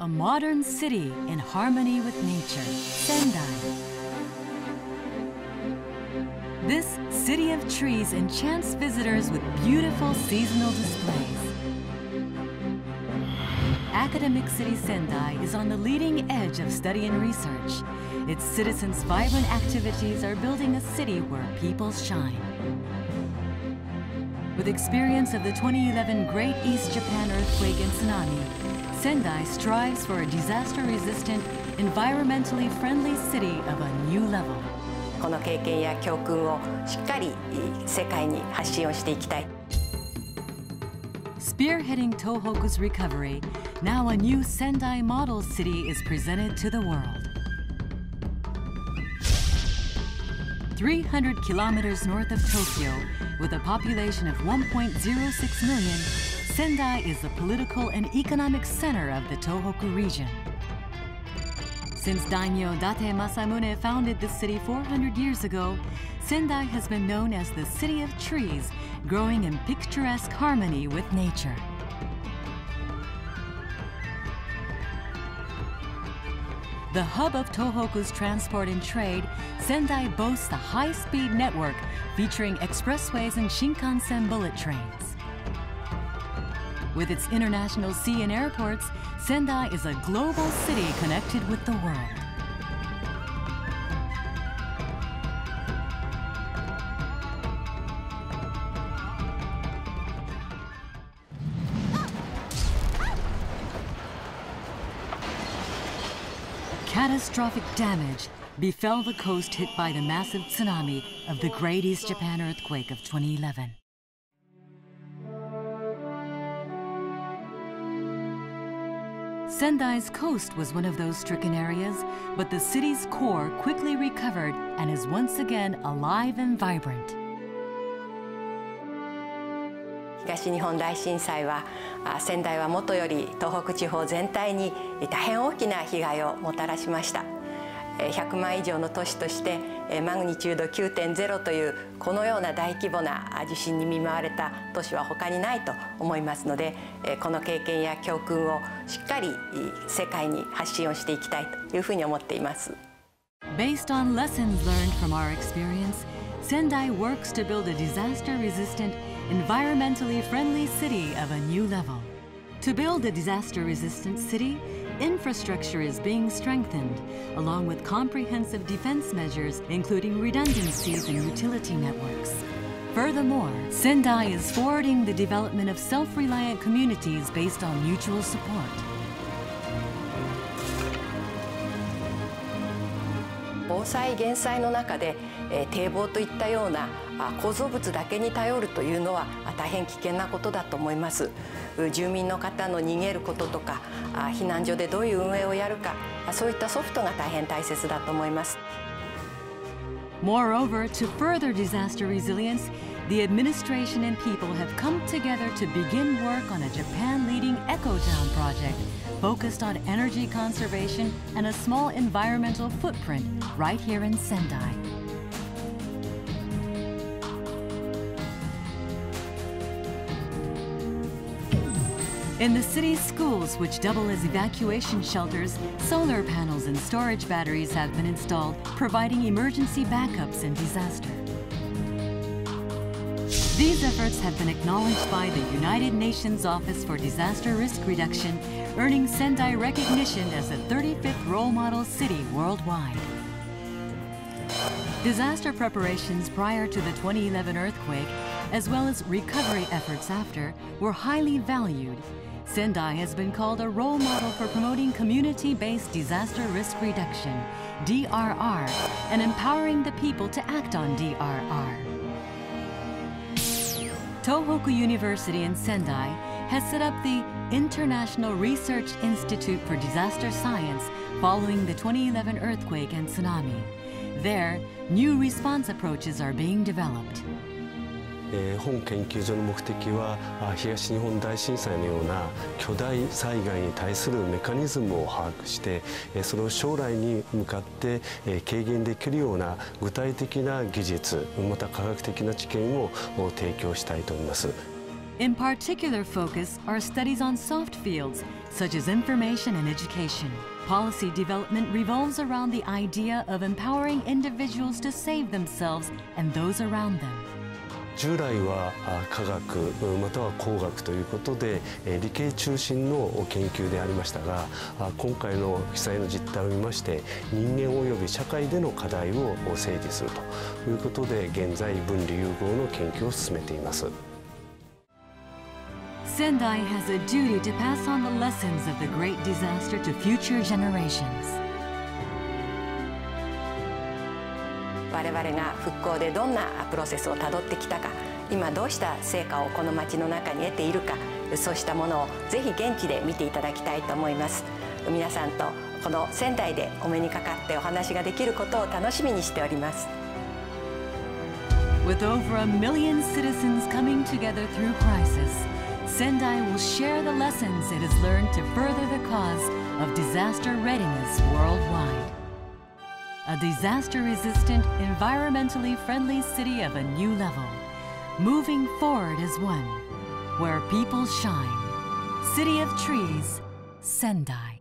A modern city in harmony with nature, Sendai. This city of trees enchants visitors with beautiful seasonal displays. Academic City Sendai is on the leading edge of study and research. Its citizens' vibrant activities are building a city where people shine. With experience of the 2011 Great East Japan earthquake and tsunami, Sendai strives for a disaster-resistant, environmentally friendly city of a new level. この経験や教訓をしっかり世界に発信をしていきたい。Spearheading Tohoku's recovery, now a new Sendai model city is presented to the world. 300 kilometers north of Tokyo, with a population of 1.06 million, Sendai is the political and economic center of the Tohoku region. Since daimyo Date Masamune founded the city 400 years ago, Sendai has been known as the City of Trees, growing in picturesque harmony with nature. The hub of Tohoku's transport and trade, Sendai boasts a high-speed network featuring expressways and Shinkansen bullet trains. With its international sea and airports, Sendai is a global city connected with the world. Catastrophic damage befell the coast hit by the massive tsunami of the Great East Japan earthquake of 2011. Sendai's coast was one of those stricken areas, but the city's core quickly recovered and is once again alive and vibrant. 東日本大震災は仙台はもとより東北地方全体に大変大きな被害をもたらしました 100万以上の都市としてマグニチュード9.0というこのような大規模な地震に見舞われた都市は他にないと思いますのでこの経験や教訓をしっかり世界に発信をしていきたいというふうに思っています。Based on lessons learned from our experience, Sendai works to build a disaster-resistant, environmentally friendly city of a new level. To build a disaster-resistant city, infrastructure is being strengthened, along with comprehensive defense measures, including redundancies and utility networks. Furthermore, Sendai is forwarding the development of self-reliant communities based on mutual support. 防災減災の中で、えー、堤防といったような構造物だけに頼るというのは大変危険なことだと思います 住民の方の逃げることとか避難所でどういう運営をやるかそういったソフトが大変大切だと思います Moreover, to further disaster resilience, the administration and people have come together to begin work on a Japan-leading eco-town project focused on energy conservation and a small environmental footprint right here in Sendai. In the city's schools, which double as evacuation shelters, solar panels and storage batteries have been installed, providing emergency backups in disaster. These efforts have been acknowledged by the United Nations Office for Disaster Risk Reduction, earning Sendai recognition as the 35th role model city worldwide. Disaster preparations prior to the 2011 earthquake, as well as recovery efforts after, were highly valued. Sendai has been called a role model for promoting community-based disaster risk reduction, DRR, and empowering the people to act on DRR. Tohoku University in Sendai has set up the International Research Institute for Disaster Science following the 2011 earthquake and tsunami. There, new response approaches are being developed. 本研究所の目的は東日本大震災のような巨大災害に対するメカニズムを把握してそれを将来に向かって軽減できるような具体的な技術また科学的な知見を提供したいと思います。In particular focus are studies on soft fields such as information and education. Policy development revolves around the idea of empowering individuals to save themselves and those around them. 従来は科学または工学ということで理系中心の研究でありましたが今回の被災の実態を見まして人間及び社会での課題を整理するということで現在分離融合の研究を進めています。Sendai has a duty to pass on the lessons of the great disaster to future generations. 我々が復興でどんなプロセスをたどってきたか今どうした成果をこの町の中に得ているかそうしたものをぜひ現地で見ていただきたいと思います皆さんとこの仙台でお目にかかってお話ができることを楽しみにしております With over a million citizens coming together through crisis Sendai will share the lessons it has learned to further the cause of disaster readiness worldwide. A disaster-resistant, environmentally friendly city of a new level, moving forward as one, where people shine. City of Trees, Sendai.